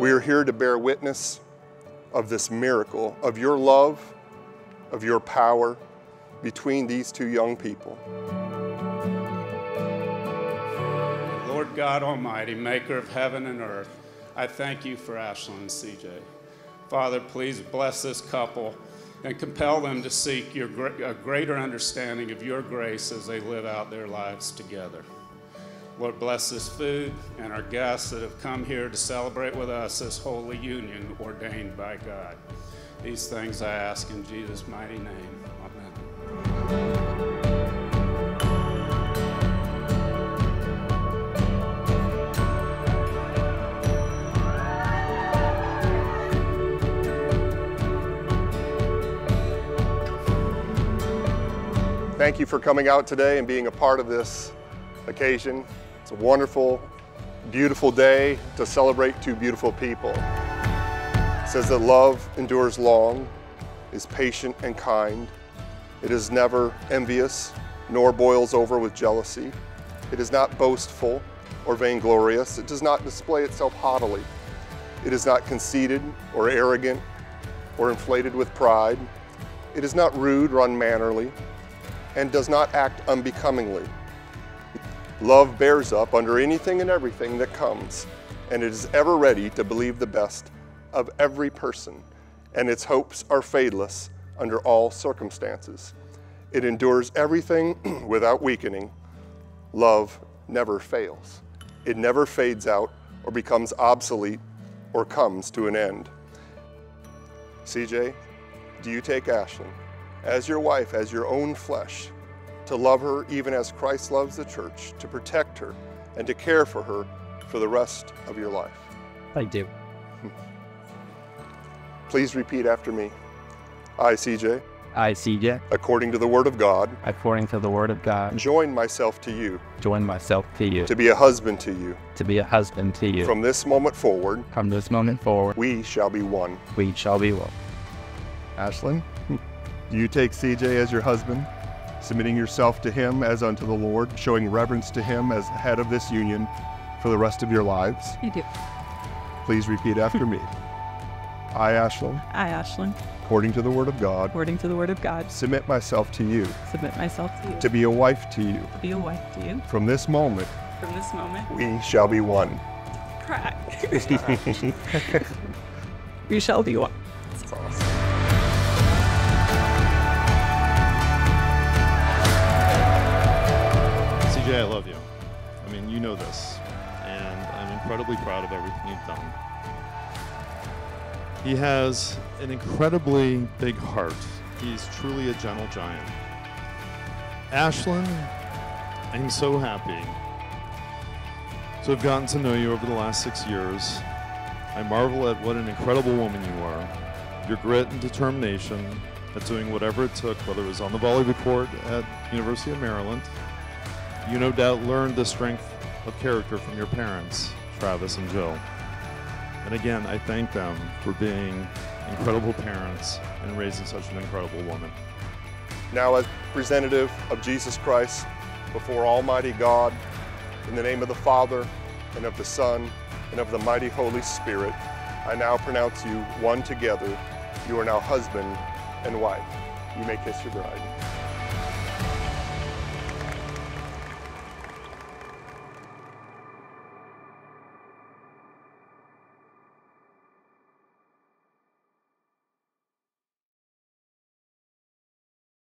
We are here to bear witness of this miracle, of your love, of your power between these two young people. Lord God Almighty, maker of heaven and earth, I thank you for Ashlyn and CJ. Father, please bless this couple and compel them to seek your a greater understanding of your grace as they live out their lives together. Lord, bless this food and our guests that have come here to celebrate with us this holy union ordained by God. These things I ask in Jesus' mighty name. Amen. Thank you for coming out today and being a part of this occasion. It's a wonderful, beautiful day to celebrate two beautiful people. It says that love endures long, is patient and kind. It is never envious, nor boils over with jealousy. It is not boastful or vainglorious. It does not display itself haughtily. It is not conceited or arrogant or inflated with pride. It is not rude or unmannerly and does not act unbecomingly. Love bears up under anything and everything that comes, and it is ever ready to believe the best of every person, and its hopes are fadeless under all circumstances. It endures everything without weakening. Love never fails. It never fades out or becomes obsolete or comes to an end. CJ, do you take Ashlyn as your wife, as your own flesh, to love her even as Christ loves the church, to protect her, and to care for her for the rest of your life? I do. Please repeat after me. I, CJ, I, CJ, according to the Word of God, according to the Word of God, join myself to you, join myself to you, to be a husband to you. to be a husband to you. From this moment forward, From this moment forward, we shall be one. we shall be one. Ashlyn, do you take CJ as your husband, submitting yourself to him as unto the Lord, showing reverence to him as head of this union for the rest of your lives? I do. Please repeat after me. I, Ashlyn, I, Ashlyn, according to the Word of God, according to the Word of God, submit myself to you, submit myself to you, to be a wife to you. to be a wife to you. From this moment, From this moment, we shall be one. crack. we shall be one. I love you. I mean, you know this, and I'm incredibly proud of everything you've done. He has an incredibly big heart. He's truly a gentle giant. Ashlyn, I'm so happy to have gotten to know you over the last six years. I marvel at what an incredible woman you are. Your grit and determination at doing whatever it took, whether it was on the volleyball court at University of Maryland, you no doubt learned the strength of character from your parents, Travis and Jill. And again, I thank them for being incredible parents and raising such an incredible woman. Now, as representative of Jesus Christ before Almighty God, in the name of the Father, and of the Son, and of the mighty Holy Spirit, I now pronounce you one together. You are now husband and wife. You may kiss your bride.